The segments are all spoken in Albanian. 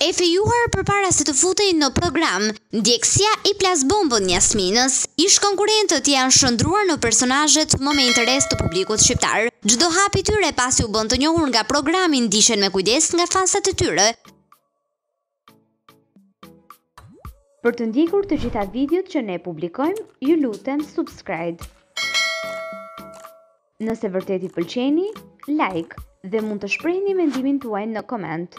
E fejuar përpara se të futej në program, ndjekësja i plas bombën Jasminës, ish-konkurrentët janë shndërruar në personazhet më me interes të publikut shqiptar. Çdo hap i tyre pasi u bënë të njohur nga programi ndiqen me kujdes nga fansat e tyre, Për të ndjekur të gjitha videot që ne publikojmë, ju lutem subscribe. Nëse vërtet i pëlqeni, like dhe mund të shprehni mendimin tuaj në koment.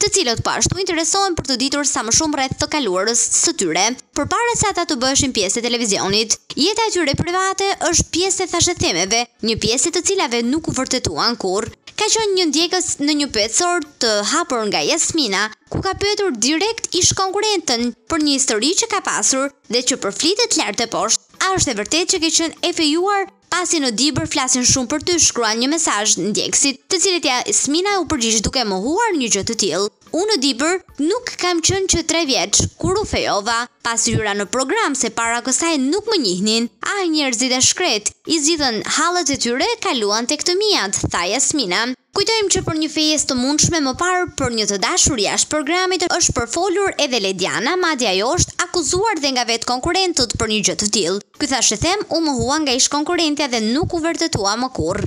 Të cilët po ashtu interesohen për të ditur sa më shumë rreth të kaluarës së tyre, përpara se ata të bëheshin pjesë e televizionit. Jeta e tyre private është pjesë e thashethemeve, një pjesë e të cilave nuk u vërtetuan kurrë. ka qenë një ndjekës në një pyetësor të hapur nga Jasmina, ku ka pyetur direkt ish-konkurrentën për një histori që ka pasur dhe që përflitet lart e poshtë. A është e vërtetë që ke qenë e fejuar, pasi në Dibër flasin shumë për ty, shkruan një mesazh ndjekësit, të cilit Jasmina u përgjigj duke mohuar një gjë të tillë. Unë në Dibër nuk kam qenë që tre vjeç, kur u fejova, pasi hyra në program se para kësaj nuk më njihnin. Ah njerëzit e shkretë, i zgjidhën hallet e tyre e kaluan tek të miat, tha Jasmina. Kujtojmë që për një fejesë të mundshme më parë për një të dashur jashtë programit është përfolur edhe Lediana, madje ajo është akuzuar dhe nga vetë konkurrentët për një gjë të tillë. Ky thashethem u mohua nga ish-konkurrentja dhe nuk u vërtetua më kurrë.